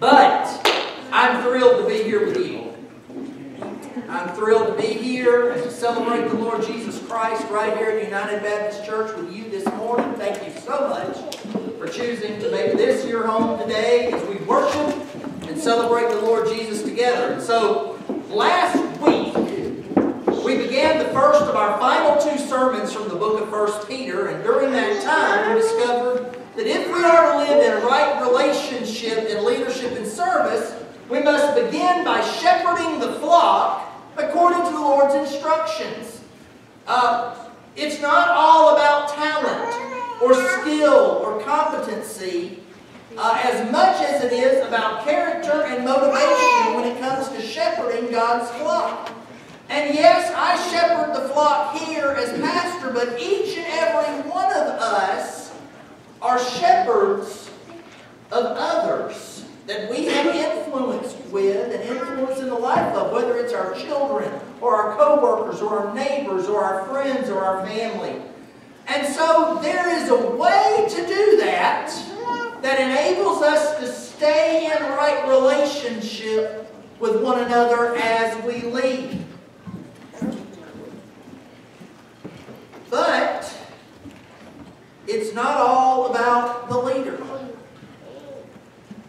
But I'm thrilled to be here with you. I'm thrilled to be here and to celebrate the Lord Jesus Christ right here at United Baptist Church with you this morning. Thank you so much for choosing to make this your home today as we worship and celebrate the Lord Jesus together. So, last week, we began the first of our final two sermons from the book of 1 Peter, and during that time, we discovered that if we are to live in a right relationship and leadership and service, we must begin by shepherding the flock according to the Lord's instructions. Uh, it's not all about talent or skill or competency uh, as much as it is about character and motivation when it comes to shepherding God's flock. And yes, I shepherd the flock here as pastor, but each and every one of us are shepherds of others that we have influenced with and influence in the life of, whether it's our children or our co-workers or our neighbors or our friends or our family. And so there is a way to do that that enables us to stay in right relationship with one another as we lead. But it's not all about the leader.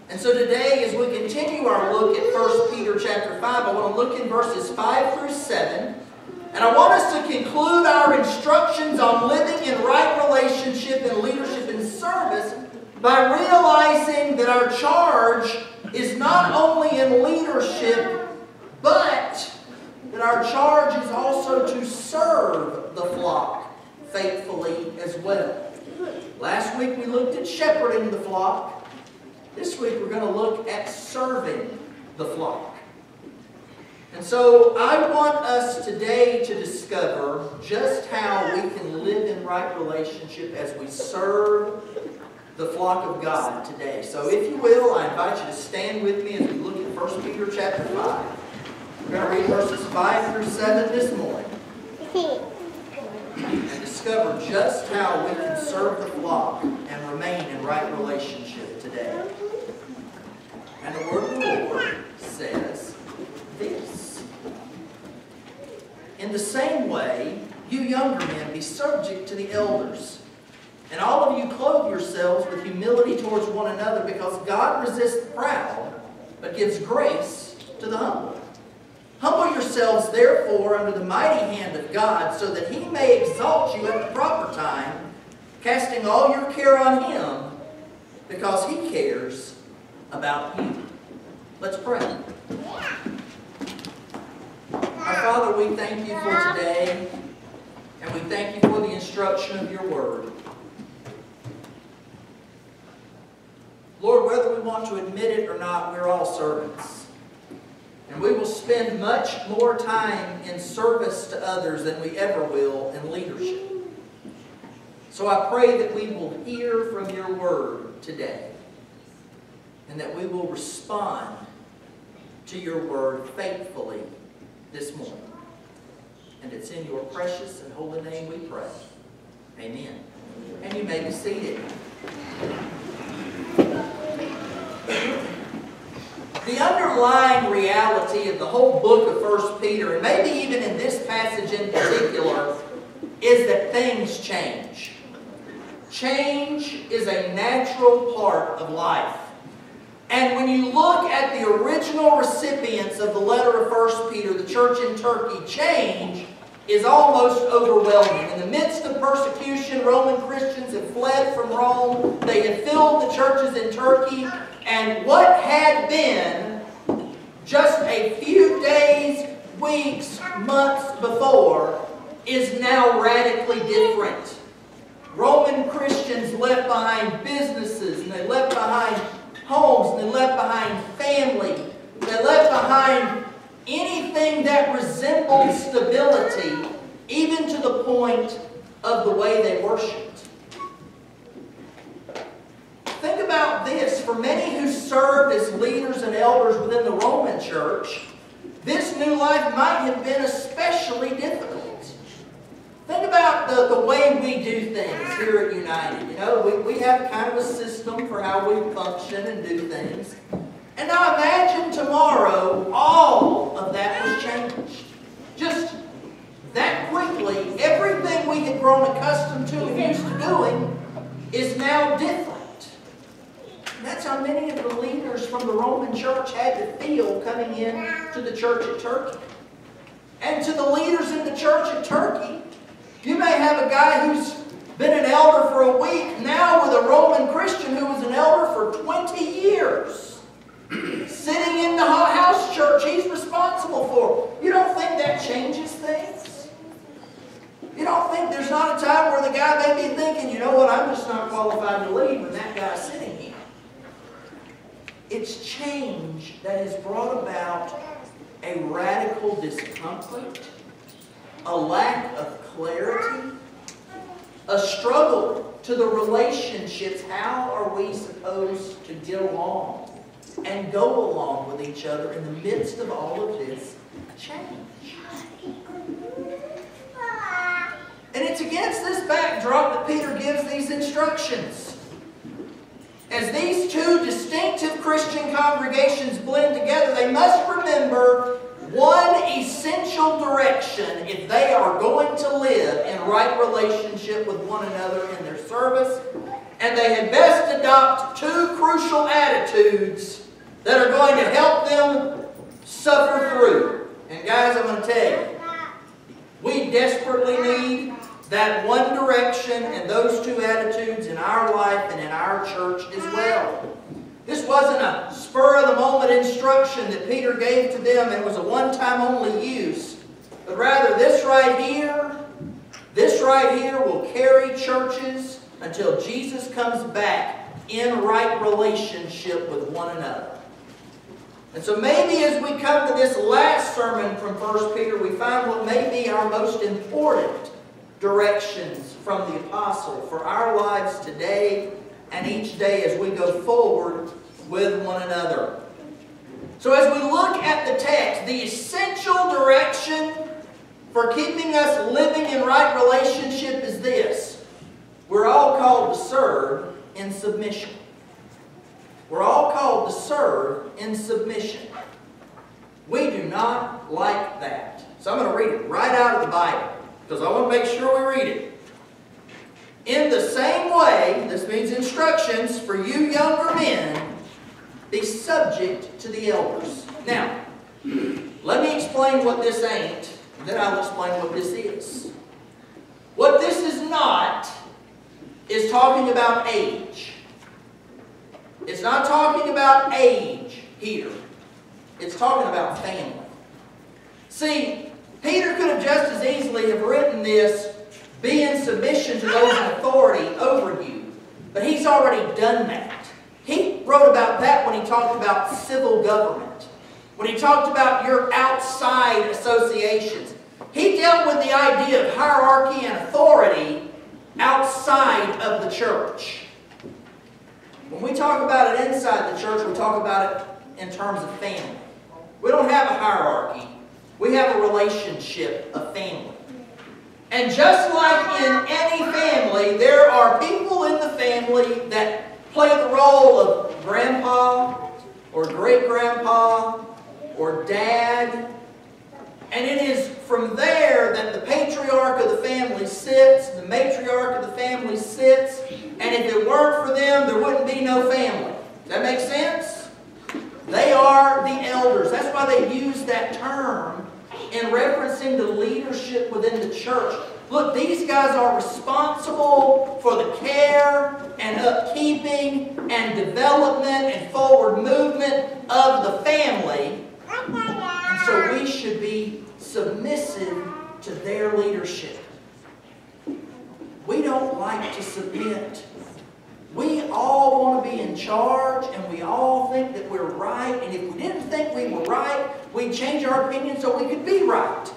And so today, as we continue our look at 1 Peter chapter 5, I want to look in verses 5 through 7. And I want us to conclude our instructions on living in right relationship and leadership and service by realizing that our charge is not only in leadership, but that our charge is also to serve the flock faithfully as well. Last week we looked at shepherding the flock. This week we're going to look at serving the flock. And so I want us today to discover just how we can live in right relationship as we serve the flock of God today. So if you will, I invite you to stand with me as we look at 1 Peter chapter 5. We're going to read verses 5 through 7 this morning. Discover just how we can serve the flock and remain in right relationship today. And the word of the Lord says this. In the same way, you younger men, be subject to the elders. And all of you clothe yourselves with humility towards one another, because God resists the proud, but gives grace to the humble. Humble yourselves, therefore, under the mighty hand of God, so that he may exalt you at the proper time, casting all your care on him, because he cares about you. Let's pray. Our Father, we thank you for today, and we thank you for the instruction of your word. Lord, whether we want to admit it or not, we're all servants. And we will spend much more time in service to others than we ever will in leadership. So I pray that we will hear from your word today and that we will respond to your word faithfully this morning. And it's in your precious and holy name we pray. Amen. And you may be seated. The underlying reality of the whole book of 1 Peter, and maybe even in this passage in particular, is that things change. Change is a natural part of life. And when you look at the original recipients of the letter of 1 Peter, the church in Turkey, change is almost overwhelming. In the midst of persecution, Roman Christians have fled from Rome. They have filled the churches in Turkey. And what had been just a few days, weeks, months before is now radically different. Roman Christians left behind businesses, and they left behind homes, and they left behind family. They left behind anything that resembled stability, even to the point of the way they worshiped. Think about this. For many served as leaders and elders within the Roman church, this new life might have been especially difficult. Think about the, the way we do things here at United. You know, we, we have kind of a system for how we function and do things. And now imagine tomorrow all of that was changed. Just that quickly, everything we had grown accustomed to and used to doing is now different. That's how many of the leaders from the Roman church had to feel coming in to the church at Turkey. And to the leaders in the church at Turkey, you may have a guy who's been an elder for a week, now with a Roman Christian who was an elder for 20 years, sitting in the house church he's responsible for. You don't think that changes things? You don't think there's not a time where the guy may be thinking, you know what, I'm just not qualified to lead when that guy's sitting. It's change that has brought about a radical discomfort, a lack of clarity, a struggle to the relationships. How are we supposed to get along and go along with each other in the midst of all of this change? And it's against this backdrop that Peter gives these instructions. As these two distinctive Christian congregations blend together, they must remember one essential direction if they are going to live in right relationship with one another in their service. And they had best adopt two crucial attitudes that are going to help them suffer through. And guys, I'm going to tell you, we desperately need that one direction and those two attitudes in our life and in our church as well. This wasn't a spur-of-the-moment instruction that Peter gave to them. It was a one-time only use. But rather, this right here, this right here will carry churches until Jesus comes back in right relationship with one another. And so maybe as we come to this last sermon from 1 Peter, we find what may be our most important directions from the apostle for our lives today and each day as we go forward with one another. So as we look at the text, the essential direction for keeping us living in right relationship is this. We're all called to serve in submission. We're all called to serve in submission. We do not like that. So I'm going to read it right out of the Bible because I want to make sure we read it. In the same way, this means instructions for you younger men, be subject to the elders. Now, let me explain what this ain't, then I'll explain what this is. What this is not is talking about age. It's not talking about age here. It's talking about family. See, Peter could have just as easily have written this, be in submission to those in authority over you. But he's already done that. He wrote about that when he talked about civil government. When he talked about your outside associations. He dealt with the idea of hierarchy and authority outside of the church. When we talk about it inside the church, we talk about it in terms of family. We don't have a hierarchy. We have a relationship, a family. And just like in any family, there are people in the family that play the role of grandpa or great-grandpa or dad. And it is from there that the patriarch of the family sits, the matriarch of the family sits, and if it weren't for them, there wouldn't be no family. Does that make sense? They are the elders. That's why they use that term in referencing the leadership within the church. Look, these guys are responsible for the care and upkeeping and development and forward movement of the family. And so we should be submissive to their leadership. We don't like to submit. We all want to be in charge and we all think that we're right. And if we didn't think we were right, we'd change our opinion so we could be right.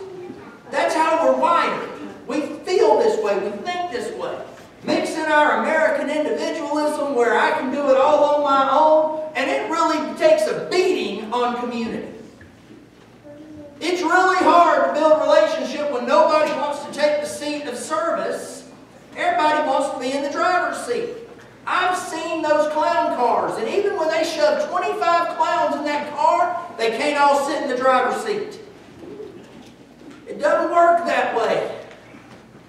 That's how we're wired. We feel this way. We think this way. Mix in our American individualism where I can do it all on my own, and it really takes a beating on community. It's really hard to build a relationship when nobody wants to take the seat of service. Everybody wants to be in the driver's seat. I've seen those clown cars, and even when they shove 25 clowns in that car, they can't all sit in the driver's seat. It doesn't work that way.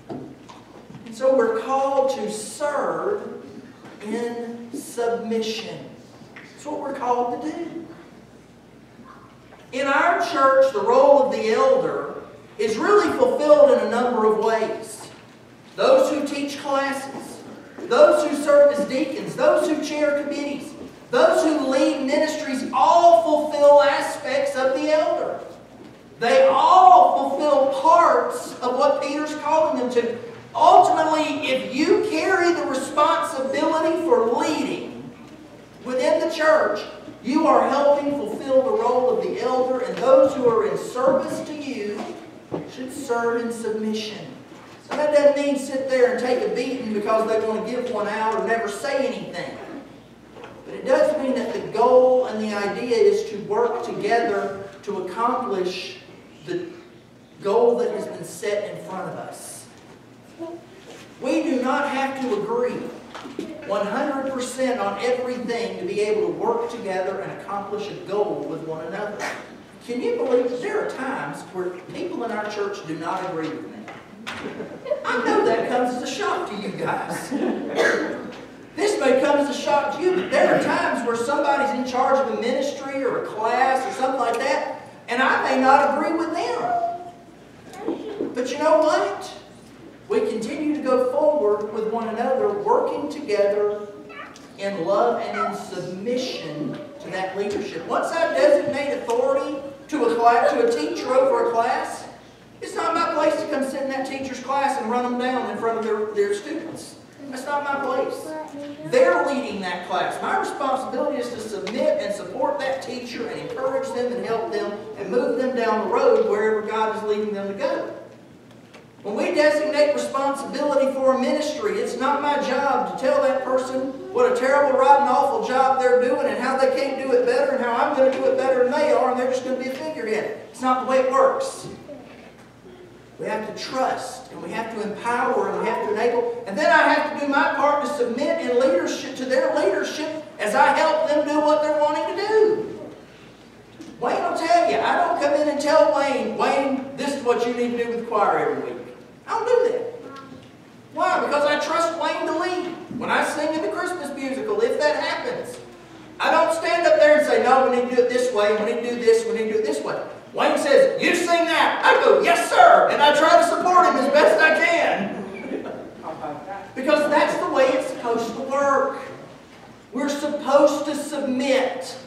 And so we're called to serve in submission. That's what we're called to do. In our church, the role of the elder is really fulfilled in a number of ways. Those who teach classes, those who serve as deacons, those who chair committees, those who lead ministries all fulfill aspects of the elder. They all fulfill parts of what Peter's calling them to. Ultimately, if you carry the responsibility for leading within the church, you are helping fulfill the role of the elder, and those who are in service to you should serve in submission. That doesn't mean sit there and take a beating because they want to give one out or never say anything. But it does mean that the goal and the idea is to work together to accomplish the goal that has been set in front of us. We do not have to agree 100% on everything to be able to work together and accomplish a goal with one another. Can you believe there are times where people in our church do not agree with me? I know that comes as a shock to you guys. This may come as a shock to you, but there are times where somebody's in charge of a ministry or a class or something like that, and I may not agree with them. But you know what? We continue to go forward with one another, working together in love and in submission to that leadership. Once I designate authority to a class, to a teacher over a class, it's not my place to come sit in that teacher's class and run them down in front of their, their students. That's not my place. They're leading that class. My responsibility is to submit and support that teacher and encourage them and help them and move them down the road wherever God is leading them to go. When we designate responsibility for a ministry, it's not my job to tell that person what a terrible, rotten, awful job they're doing and how they can't do it better and how I'm going to do it better than they are and they're just going to be a figurehead. It's not the way it works. We have to trust and we have to empower and we have to enable. And then I have to do my part to submit in leadership to their leadership as I help them do what they're wanting to do. Wayne will tell you, I don't come in and tell Wayne, Wayne, this is what you need to do with the choir every week. I don't do that. Why? Because I trust Wayne to lead. When I sing in the Christmas musical, if that happens, I don't stand up there and say, no, we need to do it this way, we need to do this, we need to do it this way. Wayne says, you sing that. I go, yes, sir. And I try to support him as best I can. because that's the way it's supposed to work. We're supposed to submit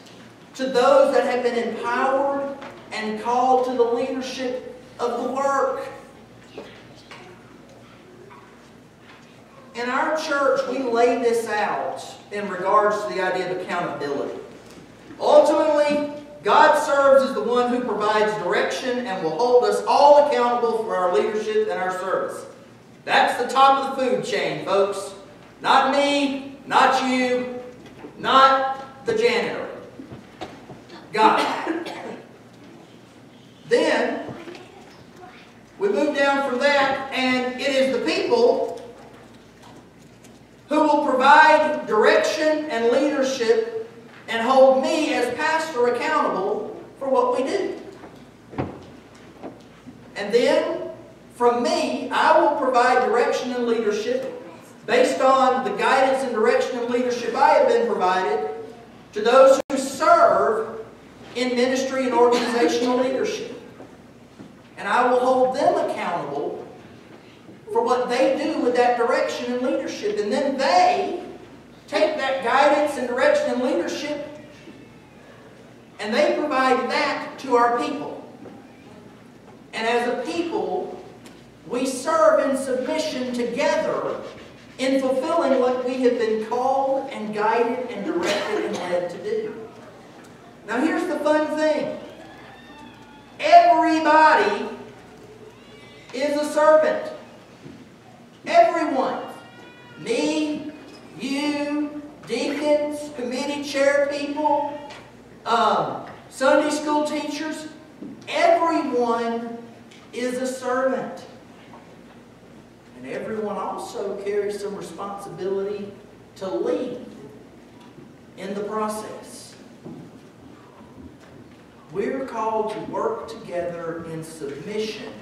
to those that have been empowered and called to the leadership of the work. In our church, we lay this out in regards to the idea of accountability. Ultimately, God serves as the one who provides direction and will hold us all accountable for our leadership and our service. That's the top of the food chain, folks. Not me, not you, not the janitor. God. then, we move down from that, and it is the people who will provide direction and leadership and hold me as pastor accountable for what we do. And then, from me, I will provide direction and leadership based on the guidance and direction and leadership I have been provided to those who serve in ministry and organizational leadership. And I will hold them accountable for what they do with that direction and leadership. And then they take that guidance and direction and leadership and they provide that to our people. And as a people, we serve in submission together in fulfilling what we have been called and guided and directed and led to do. Now here's the fun thing. Everybody is a servant. Everyone. Me, you, deacons, committee chair people, um, Sunday school teachers. Everyone is a servant. And everyone also carries some responsibility to lead in the process. We're called to work together in submission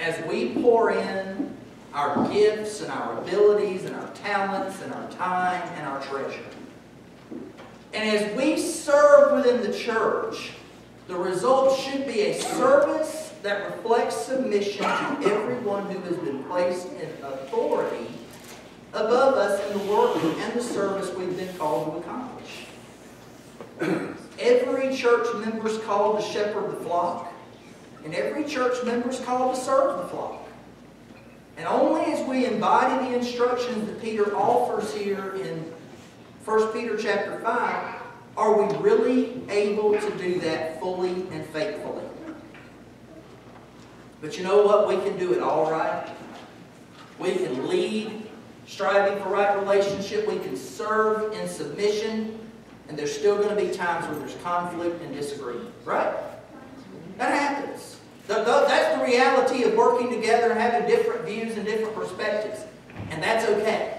as we pour in our gifts and our abilities and our talents and our time and our treasure. And as we serve within the church, the result should be a service that reflects submission to everyone who has been placed in authority above us in the work and the service we've been called to accomplish. Every church member is called to shepherd the flock, and every church member is called to serve the flock. And only as we embody the instructions that Peter offers here in 1 Peter chapter 5 are we really able to do that fully and faithfully. But you know what? We can do it all right. We can lead, striving for right relationship. We can serve in submission. And there's still going to be times where there's conflict and disagreement. Right? That happens. That's the reality of working together and having different views and different perspectives. And that's okay.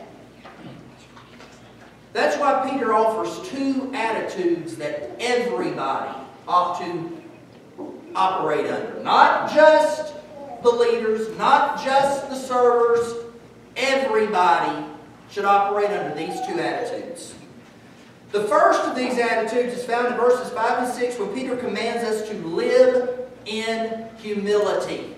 That's why Peter offers two attitudes that everybody ought to operate under. Not just the leaders, not just the servers. Everybody should operate under these two attitudes. The first of these attitudes is found in verses 5 and 6 where Peter commands us to live in humility.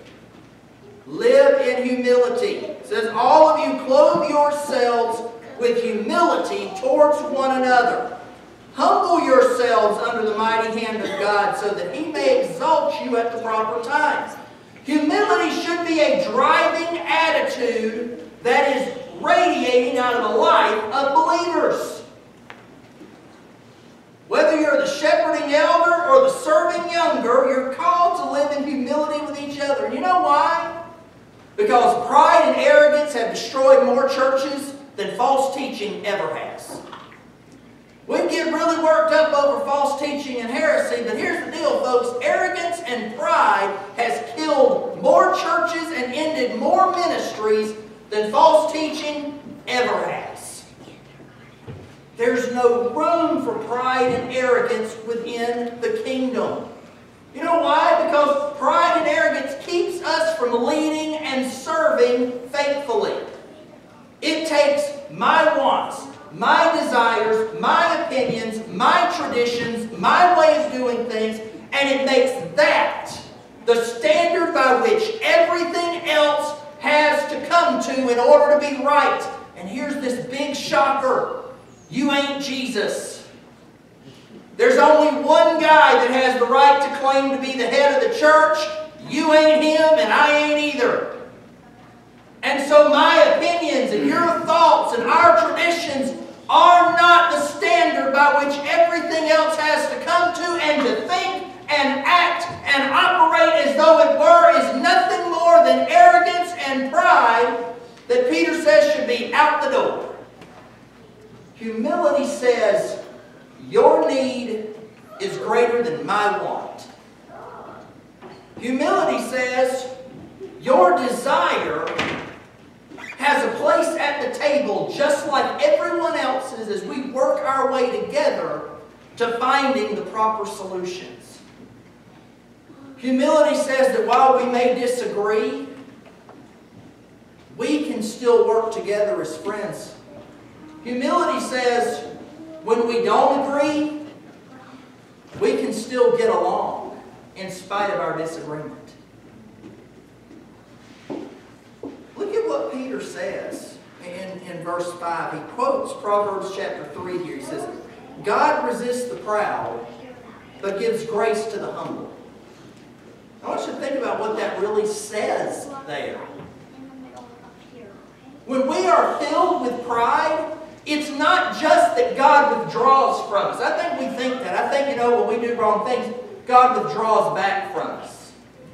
Live in humility. It says, All of you clothe yourselves with humility towards one another. Humble yourselves under the mighty hand of God so that He may exalt you at the proper times. Humility should be a driving attitude that is radiating out of the life of believers. Whether you're the shepherding elder or the serving younger, you're called to live in humility with each other. And you know why? Because pride and arrogance have destroyed more churches than false teaching ever has. We get really worked up over false teaching and heresy, but here's the deal, folks. Arrogance and pride has killed more churches and ended more ministries than false teaching ever has. There's no room for pride and arrogance within the kingdom. You know why? Because pride and arrogance keeps us from leading and serving faithfully. It takes my wants, my desires, my opinions, my traditions, my way of doing things, and it makes that the standard by which everything else has to come to in order to be right. And here's this big shocker. You ain't Jesus. There's only one guy that has the right to claim to be the head of the church. You ain't him, and I ain't either. And so my opinions and your thoughts and our traditions are not the standard by which everything else has to come to and to think and act and operate as though it were is nothing more than arrogance and pride that Peter says should be out the door. Humility says, your need is greater than my want. Humility says, your desire has a place at the table just like everyone else's as we work our way together to finding the proper solutions. Humility says that while we may disagree, we can still work together as friends Humility says when we don't agree, we can still get along in spite of our disagreement. Look at what Peter says in, in verse 5. He quotes Proverbs chapter 3 here. He says, God resists the proud, but gives grace to the humble. I want you to think about what that really says there. When we are filled with pride, it's not just that God withdraws from us. I think we think that. I think, you know, when we do wrong things, God withdraws back from us.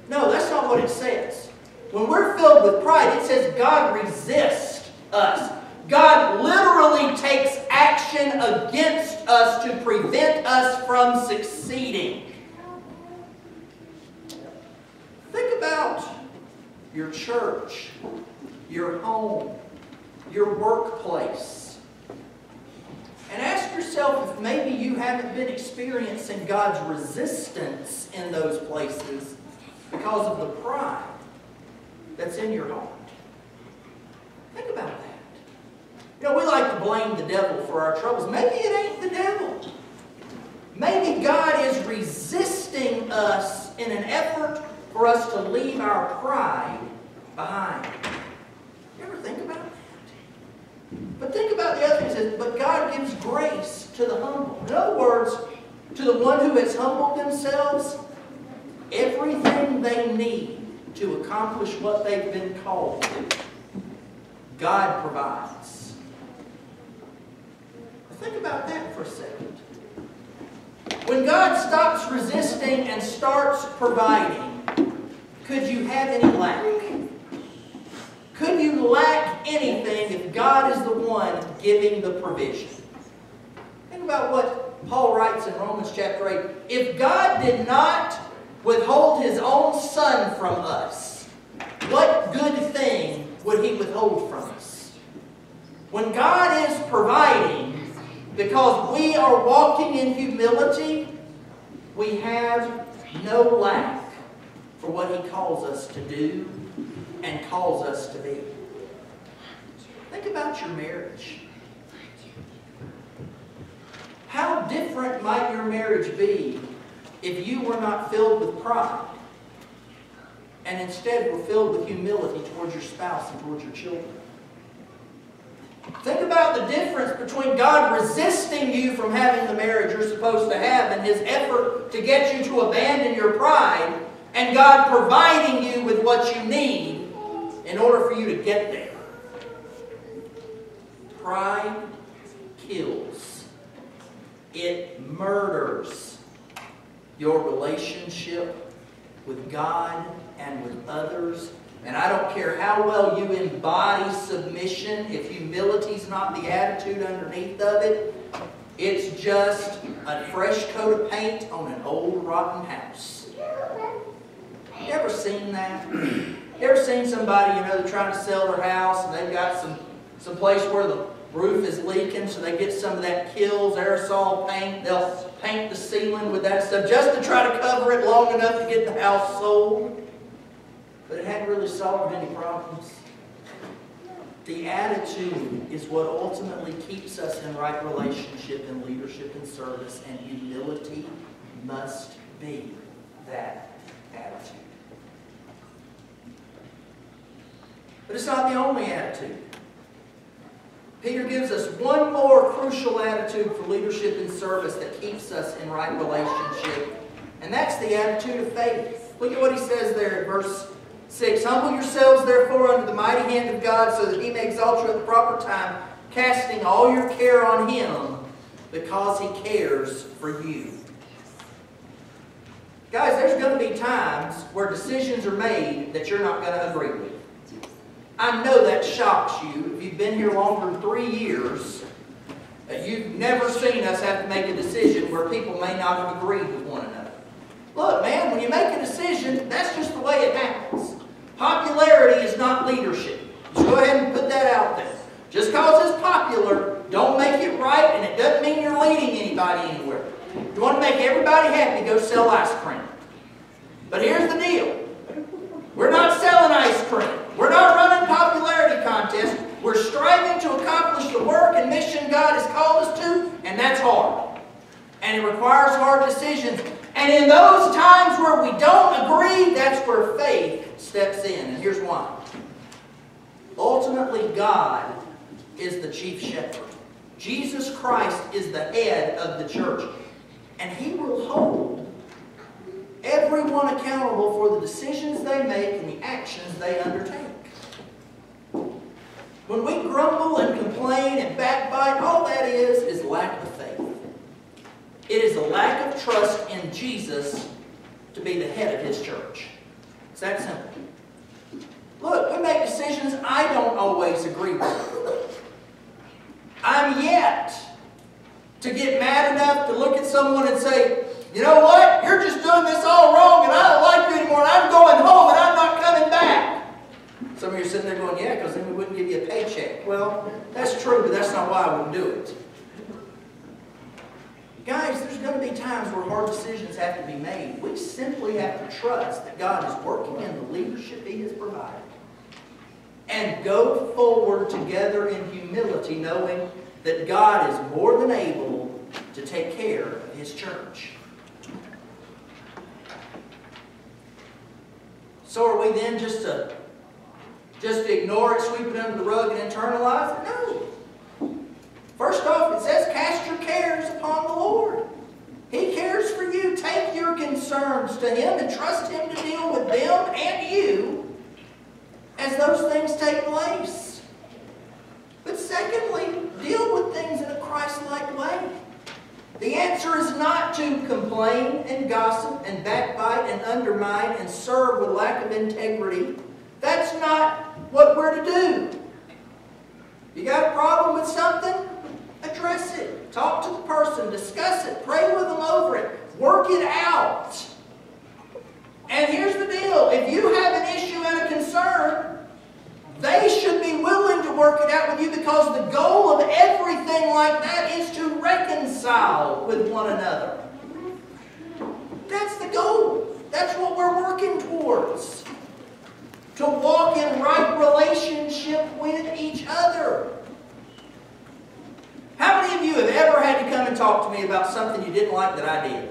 No, that's not what it says. When we're filled with pride, it says God resists us. God literally takes action against us to prevent us from succeeding. Think about your church, your home, your workplace yourself if maybe you haven't been experiencing God's resistance in those places because of the pride that's in your heart. Think about that. You know, we like to blame the devil for our troubles. Maybe it ain't the devil. Maybe God is resisting us in an effort for us to leave our pride behind. You ever think about that? But think about the other thing. but God gives grace to the humble. In other words, to the one who has humbled themselves, everything they need to accomplish what they've been called to, God provides. Think about that for a second. When God stops resisting and starts providing, could you have any lack? Could you lack anything if God is the one giving the provision? Think about what Paul writes in Romans chapter 8. If God did not withhold his own son from us, what good thing would he withhold from us? When God is providing, because we are walking in humility, we have no lack for what he calls us to do and calls us to be. Think about your marriage. How different might your marriage be if you were not filled with pride and instead were filled with humility towards your spouse and towards your children? Think about the difference between God resisting you from having the marriage you're supposed to have and His effort to get you to abandon your pride and God providing you with what you need in order for you to get there. Pride kills. It murders your relationship with God and with others. And I don't care how well you embody submission, if humility is not the attitude underneath of it, it's just a fresh coat of paint on an old rotten house. You ever seen that? You ever seen somebody, you know, they're trying to sell their house and they've got some, some place where the roof is leaking, so they get some of that Kilz aerosol paint. They'll paint the ceiling with that stuff just to try to cover it long enough to get the house sold. But it hadn't really solved any problems. The attitude is what ultimately keeps us in right relationship and leadership and service, and humility must be that attitude. But it's not the only attitude. Peter gives us one more crucial attitude for leadership and service that keeps us in right relationship, and that's the attitude of faith. Look at what he says there in verse 6. Humble yourselves, therefore, under the mighty hand of God, so that he may exalt you at the proper time, casting all your care on him, because he cares for you. Guys, there's going to be times where decisions are made that you're not going to agree with. I know that shocks you. If you've been here longer than three years, uh, you've never seen us have to make a decision where people may not have agreed with one another. Look, man, when you make a decision, that's just the way it happens. Popularity is not leadership. Just go ahead and put that out there. Just because it's popular, don't make it right, and it doesn't mean you're leading anybody anywhere. You want to make everybody happy, go sell ice cream. But here's the deal. We're not selling ice cream. We're not running popularity contests. We're striving to accomplish the work and mission God has called us to, and that's hard. And it requires hard decisions. And in those times where we don't agree, that's where faith steps in. And here's why. Ultimately, God is the chief shepherd. Jesus Christ is the head of the church. And He will hold everyone accountable for the decisions they make and the actions they undertake. When we grumble and complain and backbite, all that is is lack of faith. It is a lack of trust in Jesus to be the head of His church. It's that simple. Look, we make decisions I don't always agree with. I'm yet to get mad enough to look at someone and say, you know what? You're just doing this all wrong and I don't like you anymore and I'm going home and I'm not coming back. Some of you are sitting there going, yeah, because then we wouldn't give you a paycheck. Well, that's true, but that's not why I wouldn't do it. Guys, there's going to be times where hard decisions have to be made. We simply have to trust that God is working in the leadership He has provided. And go forward together in humility, knowing that God is more than able to take care of His church. So are we then just to just to ignore it, sweep it under the rug, and internalize it? No. First off, it says, cast your cares upon the Lord. He cares for you. Take your concerns to Him and trust Him to deal with them and you as those things take place. But secondly, deal with things in a Christ-like way. The answer is not to complain and gossip and backbite and undermine and serve with lack of integrity. That's not what we're to do. You got a problem with something? Address it. Talk to the person. Discuss it. Pray with them over it. Work it out. And here's the deal. If you have an issue and a concern, they should be willing to work it out with you because the goal of everything like that is to reconcile with one another. That's the goal. That's what we're working towards. To walk in right relationship with each other. How many of you have ever had to come and talk to me about something you didn't like that I did?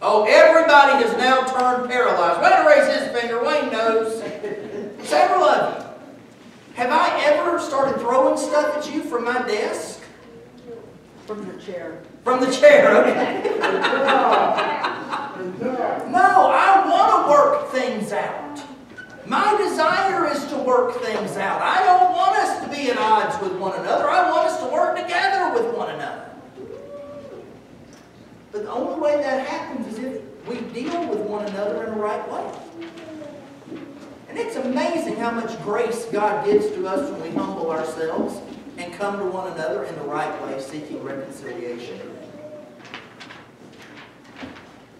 Oh, everybody has now turned paralyzed. Wayne raise his finger. Wayne knows. Several of you. Have I ever started throwing stuff at you from my desk? From the chair. From the chair, okay. no, I want to work things out. My desire is to work things out. I don't want us to be at odds with one another. I want us to work together with one another. But the only way that happens is if we deal with one another in the right way. And it's amazing how much grace God gives to us when we humble ourselves and come to one another in the right way, seeking reconciliation.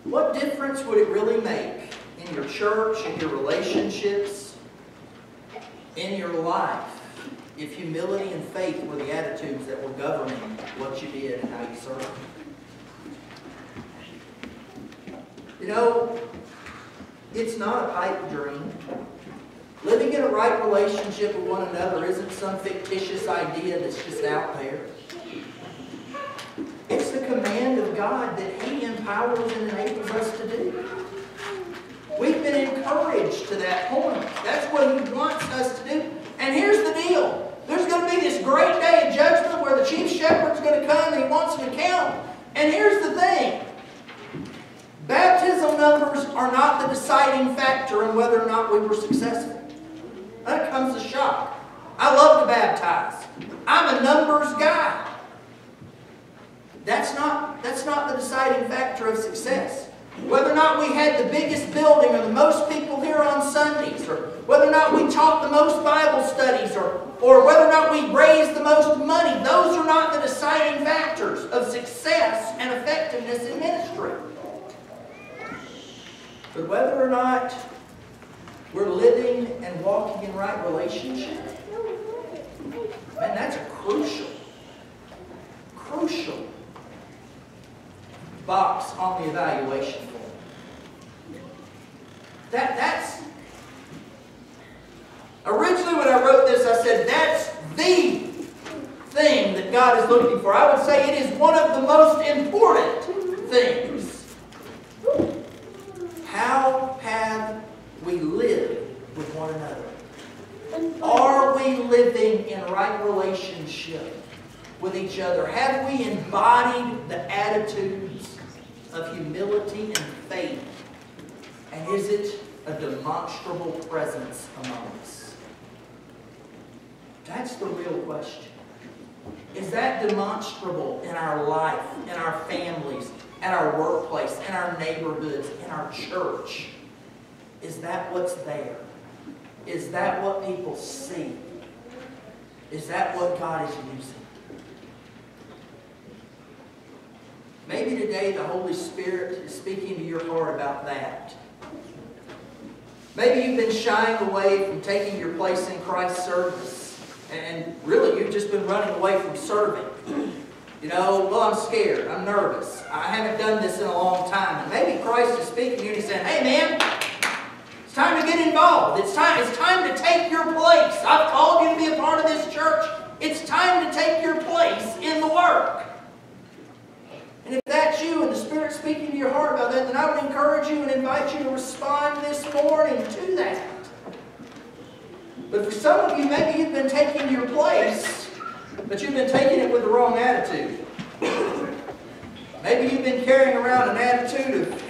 What difference would it really make in your church, in your relationships, in your life, if humility and faith were the attitudes that were governing what you did and how you served? You know, it's not a pipe dream. Living in a right relationship with one another isn't some fictitious idea that's just out there. It's the command of God that He empowers and enables us to do. We've been encouraged to that point. That's what He wants us to do. And here's the deal. There's going to be this great day of judgment where the chief shepherd's going to come and he wants an account. And here's the thing. Baptism numbers are not the deciding factor in whether or not we were successful. That comes as shock. I love to baptize. I'm a numbers guy. That's not, that's not the deciding factor of success. Whether or not we had the biggest building or the most people here on Sundays, or whether or not we taught the most Bible studies, or, or whether or not we raised the most money, those are not the deciding factors of success and effectiveness in ministry. But whether or not we're living and walking in right relationship, man, that's crucial, crucial box on the evaluation form. That, that's, originally when I wrote this, I said that's the thing that God is looking for. I would say it is one of the most important things. How have we lived with one another? Are we living in right relationship with each other? Have we embodied the attitudes of humility and faith? And is it a demonstrable presence among us? That's the real question. Is that demonstrable in our life, in our families, at our workplace, in our neighborhoods, in our church? Is that what's there? Is that what people see? Is that what God is using? Maybe today the Holy Spirit is speaking to your heart about that. Maybe you've been shying away from taking your place in Christ's service. And really, you've just been running away from serving. You know, well, I'm scared. I'm nervous. I haven't done this in a long time. And maybe Christ is speaking to you and he's saying, hey, man, it's time to get involved. It's time, it's time to take your place. I've called you to be a part of this church. It's time to take your place in the work. And if that's you and the Spirit speaking to your heart about that, then I would encourage you and invite you to respond this morning to that. But for some of you, maybe you've been taking your place, but you've been taking it with the wrong attitude. Maybe you've been carrying around an attitude of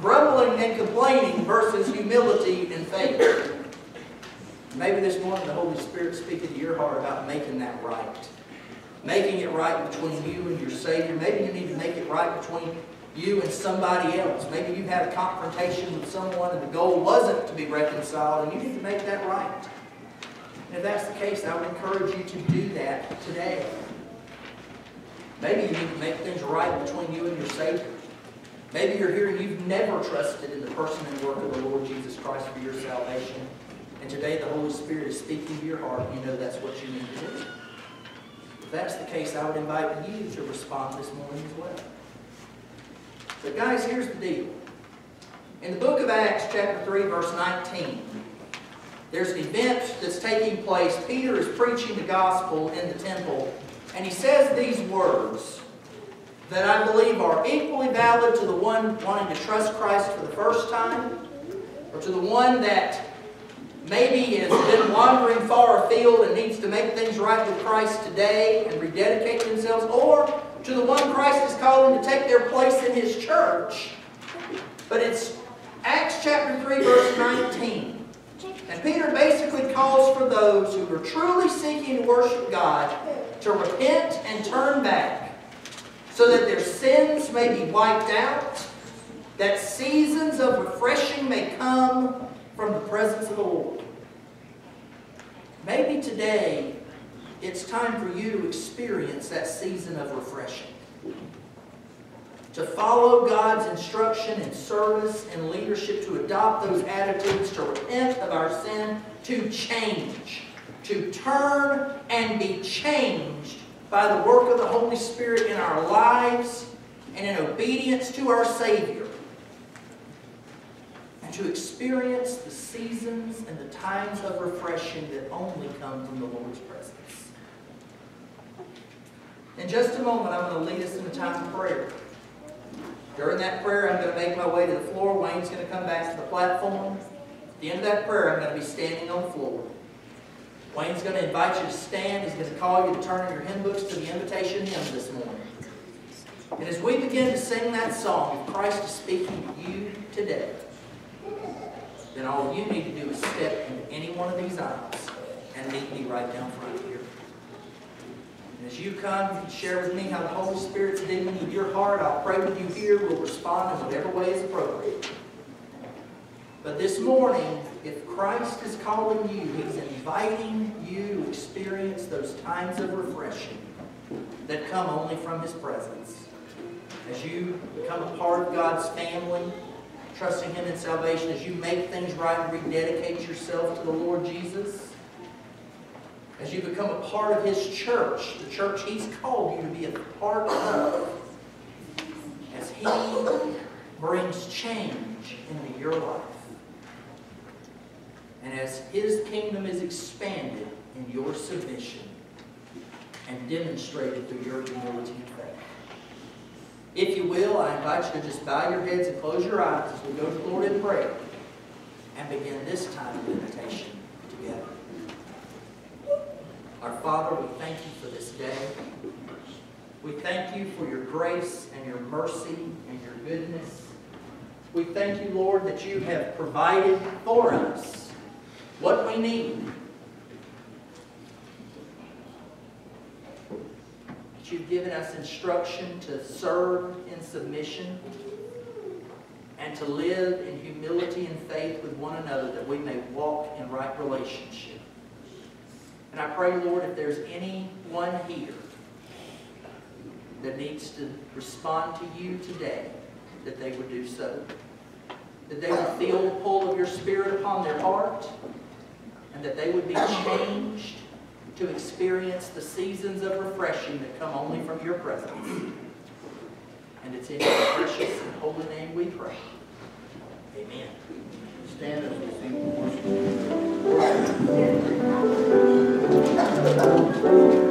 grumbling and complaining versus humility and faith. Maybe this morning the Holy Spirit's speaking to your heart about making that right. Making it right between you and your Savior. Maybe you need to make it right between you and somebody else. Maybe you've had a confrontation with someone and the goal wasn't to be reconciled and you need to make that right. And if that's the case, I would encourage you to do that today. Maybe you need to make things right between you and your Savior. Maybe you're here and you've never trusted in the person and work of the Lord Jesus Christ for your salvation. And today the Holy Spirit is speaking to your heart. You know that's what you need to do. If that's the case, I would invite you to respond this morning as well. But guys, here's the deal. In the book of Acts, chapter 3, verse 19, there's an event that's taking place. Peter is preaching the gospel in the temple, and he says these words that I believe are equally valid to the one wanting to trust Christ for the first time, or to the one that maybe has been wandering far afield and needs to make things right with Christ today and rededicate themselves, or to the one Christ is calling to take their place in His church. But it's Acts chapter 3, verse 19. And Peter basically calls for those who are truly seeking to worship God to repent and turn back so that their sins may be wiped out, that seasons of refreshing may come from the presence of the Lord. Maybe today it's time for you to experience that season of refreshing to follow God's instruction in service and leadership, to adopt those attitudes, to repent of our sin, to change, to turn and be changed by the work of the Holy Spirit in our lives and in obedience to our Savior. To experience the seasons and the times of refreshing that only come from the Lord's presence. In just a moment, I'm going to lead us in a time of prayer. During that prayer, I'm going to make my way to the floor. Wayne's going to come back to the platform. At the end of that prayer, I'm going to be standing on the floor. Wayne's going to invite you to stand. He's going to call you to turn your hymn books to the invitation hymn this morning. And as we begin to sing that song, Christ is speaking to you today, then all you need to do is step into any one of these aisles and meet me right down front here. And as you come and share with me how the Holy Spirit's dealing in your heart, I'll pray with you here. We'll respond in whatever way is appropriate. But this morning, if Christ is calling you, He's inviting you to experience those times of refreshing that come only from His presence. As you become a part of God's family, trusting Him in salvation, as you make things right and rededicate yourself to the Lord Jesus, as you become a part of His church, the church He's called you to be a part of, as He brings change into your life, and as His kingdom is expanded in your submission and demonstrated through your humility and faith. If you will, I invite you to just bow your heads and close your eyes as we go to the Lord in prayer and begin this time of invitation together. Our Father, we thank you for this day. We thank you for your grace and your mercy and your goodness. We thank you, Lord, that you have provided for us what we need. You've given us instruction to serve in submission and to live in humility and faith with one another that we may walk in right relationship. And I pray, Lord, if there's anyone here that needs to respond to you today, that they would do so. That they would feel the pull of your Spirit upon their heart, and that they would be changed to experience the seasons of refreshing that come only from your presence. And it's in your precious and holy name we pray. Amen. Stand as we sing.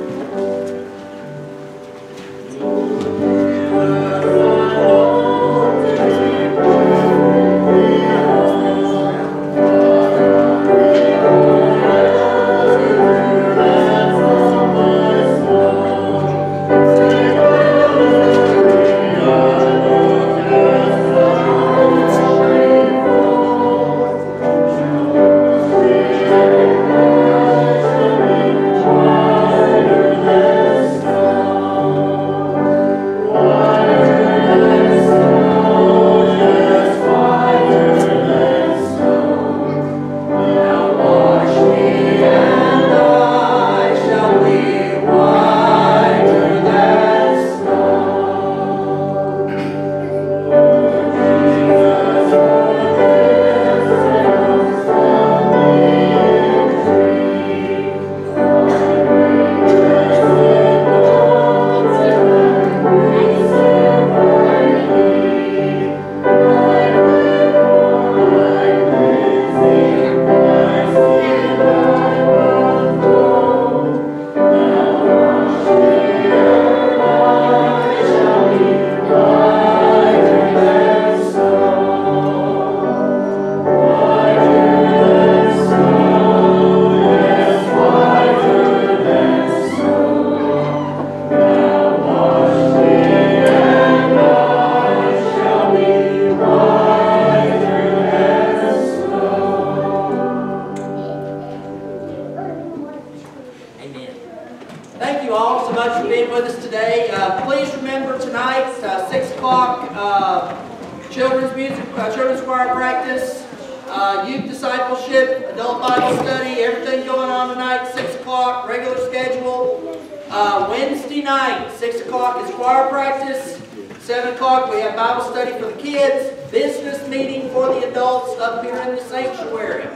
Kids, business meeting for the adults up here in the sanctuary.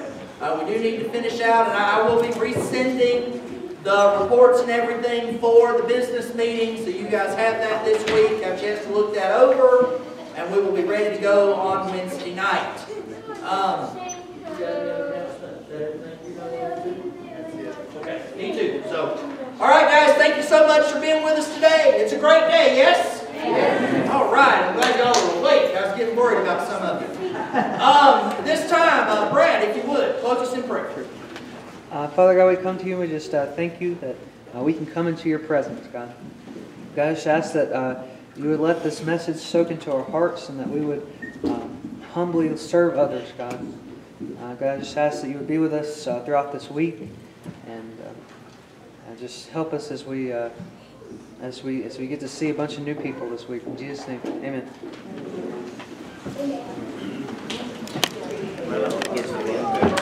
Uh, we do need to finish out, and I will be resending the reports and everything for the business meeting, so you guys have that this week, have a chance to look that over, and we will be ready to go on Wednesday night. Um, you got any other announcements? Is that everything you wanted to do? Okay, me too, so, all right, guys, thank you so much for being with us today. It's a great day, yes? All right, I'm glad y'all were awake. I was getting worried about some of you. Um, this time, uh, Brad, if you would, close us in prayer. Uh, Father God, we come to you and we just uh, thank you that uh, we can come into your presence, God. God, I just ask that uh, you would let this message soak into our hearts and that we would um, humbly serve others, God. Uh, God, I just ask that you would be with us uh, throughout this week and uh, uh, just help us as we uh, as we as we get to see a bunch of new people this week. In Jesus' name, Amen. Yes,